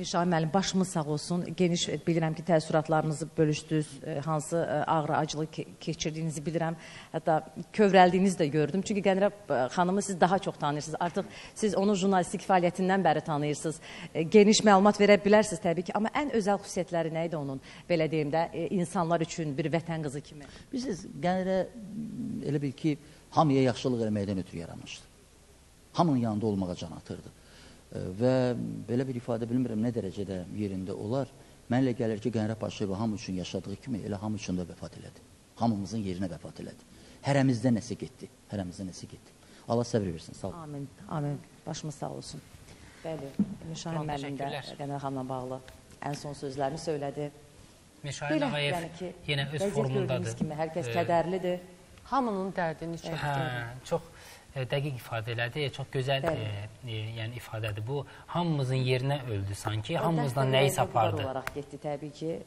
Şahin müəllim, başımız sağ olsun. Geniş e, bilirəm ki, təəssüratlarınızı bölüşdünüz, e, hansı e, ağrı, acılıq ke- keçirdiyinizi bilirəm. Hətta kövrəldiyinizi də gördüm. Çünki Qənirə e, xanımı siz daha çox tanıyırsınız. Artıq siz onun jurnalistik fəaliyyətindən bəri tanıyırsınız. Geniş məlumat verə bilərsiniz təbii ki, amma ən özəl xüsusiyyətləri nə idi onun? Belə deyim də, insanlar üçün bir vətən qızı kimi. Bilirsiniz, Qənirə elə bil ki, hamıya yaxşılıq eləməkdən ötürü yaranmışdı. Hamının yanında olmağa can atırdı. E, Və belə bir ifadə bilmirəm nə dərəcədə yerində olar. Mənə elə gəlir ki, Qənirə Paşayeva hamı üçün yaşadığı kimi elə hamı üçün də vəfat elədi. Hamımızın yerinə vəfat elədi. Hərəmizdə nəsə getdi. Hərəmizdə nəsə getdi. Allah səbir versin. Sağ olun. Amin, amin. Başımız sağ olsun. Bəli, Şahin Çox müəllim də. Qənirə xanımla bağlı ən son sözlərini söylədi. Meşahin Belə, Ağayev yəni yenə öz vəziyyət formundadır. gördüyünüz kimi hər kəs Ee, kədərlidir. Hamının dərdini Hə, çəkdi. çox e, dəqiq ifadə elədi, çox gözəl Bəli. e, e, yəni ifadədir bu. Hamımızın yerinə öldü sanki, hamımızdan nəyisə apardı. olaraq getdi təbii ki.